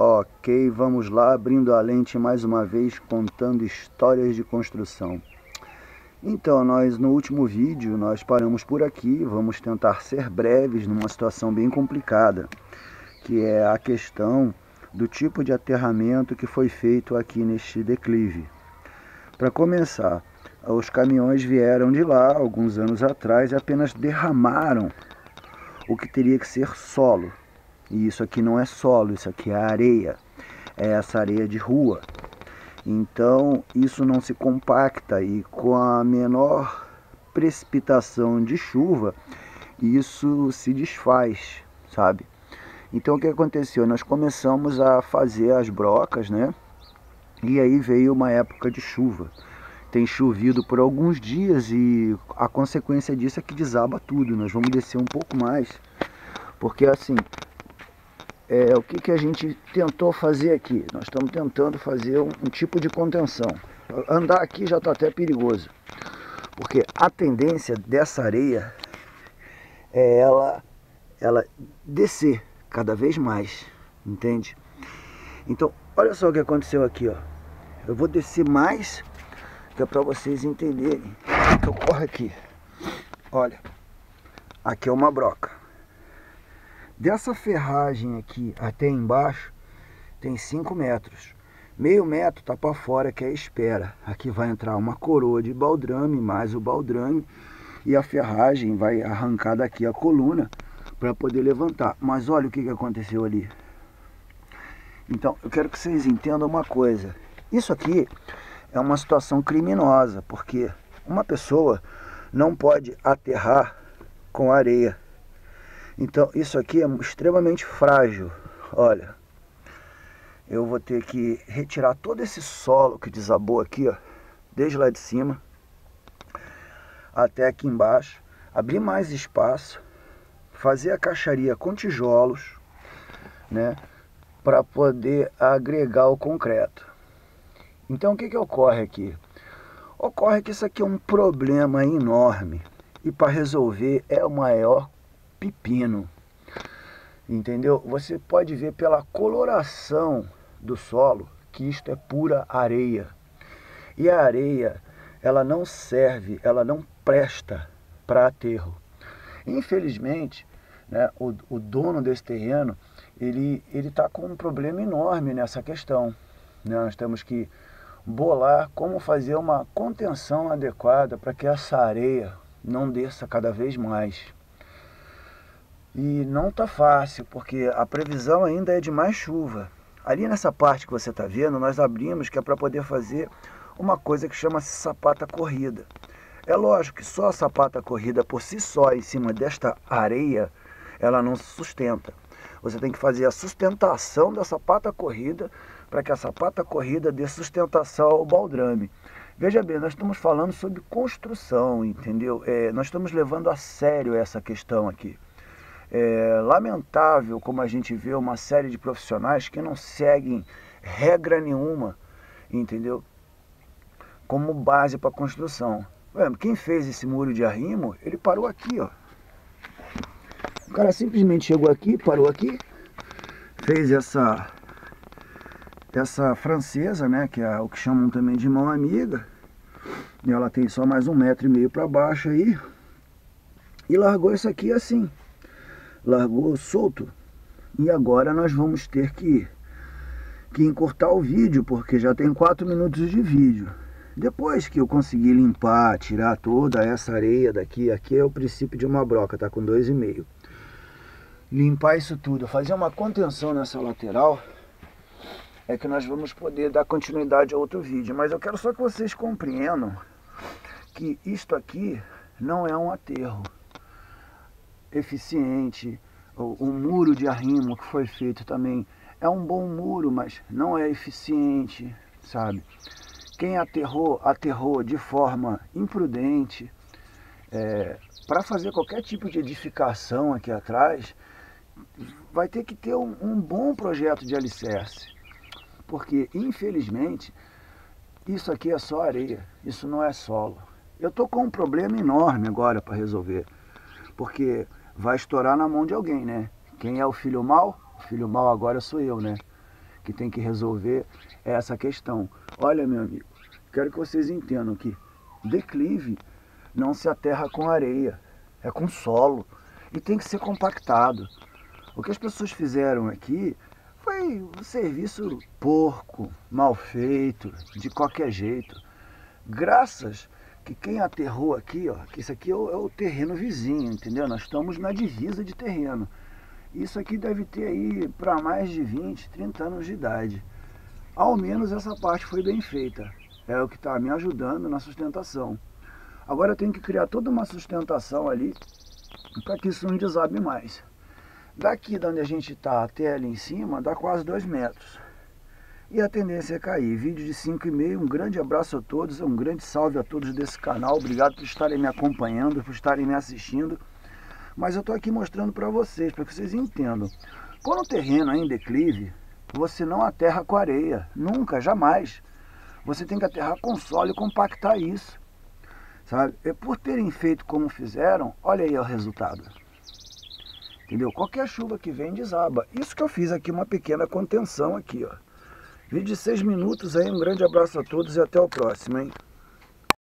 Ok, vamos lá, abrindo a lente mais uma vez, contando histórias de construção. Então, nós no último vídeo, nós paramos por aqui, vamos tentar ser breves numa situação bem complicada, que é a questão do tipo de aterramento que foi feito aqui neste declive. Para começar, os caminhões vieram de lá alguns anos atrás e apenas derramaram o que teria que ser solo, e isso aqui não é solo, isso aqui é areia. É essa areia de rua. Então isso não se compacta e com a menor precipitação de chuva, isso se desfaz, sabe? Então o que aconteceu? Nós começamos a fazer as brocas, né? E aí veio uma época de chuva. Tem chovido por alguns dias e a consequência disso é que desaba tudo. Nós vamos descer um pouco mais. Porque assim, é, o que, que a gente tentou fazer aqui? Nós estamos tentando fazer um, um tipo de contenção. Andar aqui já está até perigoso, porque a tendência dessa areia é ela, ela descer cada vez mais, entende? Então, olha só o que aconteceu aqui, ó. Eu vou descer mais, que é para vocês entenderem o que ocorre aqui. Olha, aqui é uma broca. Dessa ferragem aqui até embaixo tem 5 metros. Meio metro está para fora que é espera. Aqui vai entrar uma coroa de baldrame mais o baldrame e a ferragem vai arrancar daqui a coluna para poder levantar. Mas olha o que, que aconteceu ali. Então, eu quero que vocês entendam uma coisa. Isso aqui é uma situação criminosa, porque uma pessoa não pode aterrar com areia então isso aqui é extremamente frágil. Olha, eu vou ter que retirar todo esse solo que desabou aqui, ó, desde lá de cima até aqui embaixo, abrir mais espaço, fazer a caixaria com tijolos, né, para poder agregar o concreto. Então o que, que ocorre aqui? Ocorre que isso aqui é um problema enorme e para resolver é o maior pepino. Entendeu? Você pode ver pela coloração do solo que isto é pura areia. E a areia, ela não serve, ela não presta para aterro. Infelizmente, né, o, o dono desse terreno, ele está com um problema enorme nessa questão. Né? Nós temos que bolar como fazer uma contenção adequada para que essa areia não desça cada vez mais. E não está fácil, porque a previsão ainda é de mais chuva. Ali nessa parte que você está vendo, nós abrimos que é para poder fazer uma coisa que chama-se sapata corrida. É lógico que só a sapata corrida por si só, em cima desta areia, ela não se sustenta. Você tem que fazer a sustentação da sapata corrida para que a sapata corrida dê sustentação ao baldrame. Veja bem, nós estamos falando sobre construção, entendeu? É, nós estamos levando a sério essa questão aqui. É lamentável como a gente vê uma série de profissionais que não seguem regra nenhuma, entendeu? Como base para a construção. Quem fez esse muro de arrimo, ele parou aqui, ó. O cara simplesmente chegou aqui, parou aqui, fez essa essa francesa, né, que é o que chamam também de mão amiga. E ela tem só mais um metro e meio para baixo aí. E largou isso aqui assim largou solto. E agora nós vamos ter que, que encurtar o vídeo, porque já tem 4 minutos de vídeo. Depois que eu conseguir limpar, tirar toda essa areia daqui, aqui é o princípio de uma broca, tá com 2,5. Limpar isso tudo, fazer uma contenção nessa lateral, é que nós vamos poder dar continuidade a outro vídeo. Mas eu quero só que vocês compreendam que isto aqui não é um aterro eficiente. O, o muro de arrimo que foi feito também é um bom muro, mas não é eficiente, sabe? Quem aterrou, aterrou de forma imprudente. É, Para fazer qualquer tipo de edificação aqui atrás, vai ter que ter um, um bom projeto de alicerce. Porque, infelizmente, isso aqui é só areia, isso não é solo. Eu estou com um problema enorme agora para resolver. Porque vai estourar na mão de alguém, né? Quem é o filho mal? O filho mal agora sou eu, né? que tem que resolver essa questão. Olha, meu amigo, quero que vocês entendam que declive não se aterra com areia, é com solo e tem que ser compactado. O que as pessoas fizeram aqui foi um serviço porco, mal feito, de qualquer jeito. Graças que quem aterrou aqui, ó, que isso aqui é o, é o terreno vizinho, entendeu? Nós estamos na divisa de terreno. Isso aqui deve ter aí para mais de 20, 30 anos de idade. Ao menos essa parte foi bem feita. É o que está me ajudando na sustentação. Agora eu tenho que criar toda uma sustentação ali para que isso não desabe mais. Daqui de onde a gente está até ali em cima, dá quase 2 metros. E a tendência é cair. Vídeo de 5,5. Um grande abraço a todos. Um grande salve a todos desse canal. Obrigado por estarem me acompanhando, por estarem me assistindo. Mas eu estou aqui mostrando para vocês, para que vocês entendam. Quando o terreno é em declive, você não aterra com areia. Nunca, jamais. Você tem que aterrar com solo e compactar isso. Sabe? E por terem feito como fizeram, olha aí o resultado. Entendeu? Qualquer chuva que vem desaba. Isso que eu fiz aqui, uma pequena contenção aqui, ó. Vídeo de 6 minutos aí, um grande abraço a todos e até o próximo, hein?